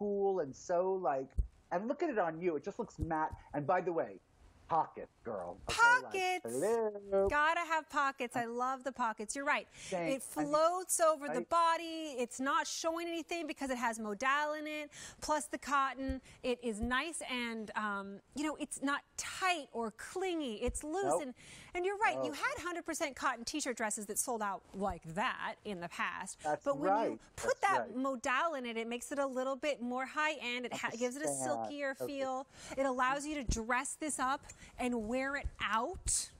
cool and so like. And look at it on you; it just looks matte. And by the way, pockets, girl. Okay, like, hello. Gotta have pockets. I love the pockets. You're right. Thanks. It floats over the body. It's not showing anything because it has modal in it. Plus the cotton. It is nice and um, you know it's not tight or clingy. It's loose Nope. and and you're right. You Oh. had 100% cotton t-shirt dresses that sold out like that in the past. That's but when you put That's that right. modal in it, it makes it a little bit more high end. It ha- gives it a silkier Okay. feel. It allows you to dress this up and wear it out